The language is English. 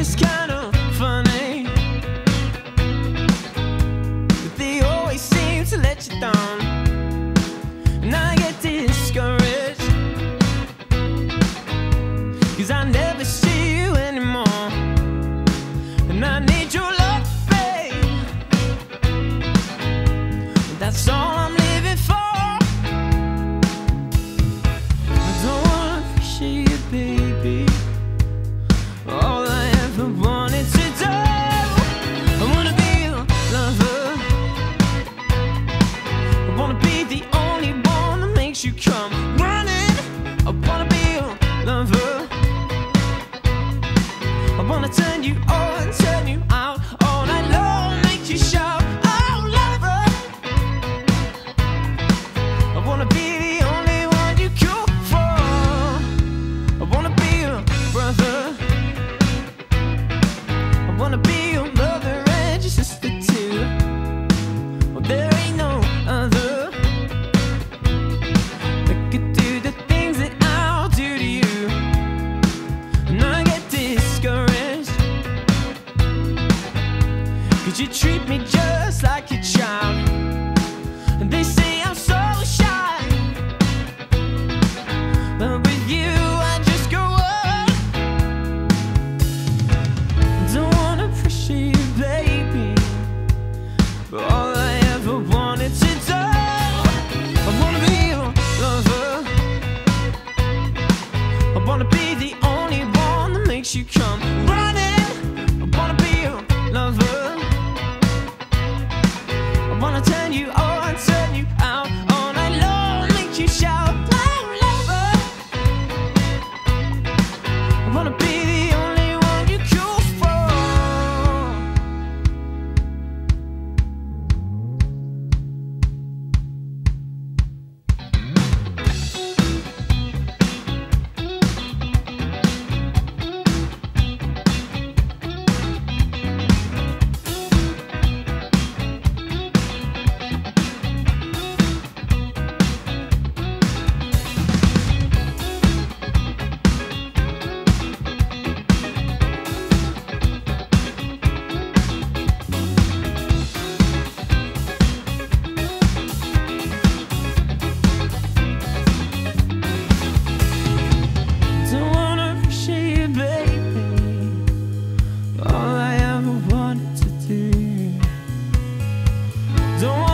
it's kind of funny that they always seem to let you down, and I get discouraged because I never see you anymore, and I need your love, babe. That's all. you come running? I wanna be your lover. I wanna turn you on, turn you out all night long, make you shout, oh lover. I wanna be the only one you call for. I wanna be your brother. I wanna be. you treat me just Don't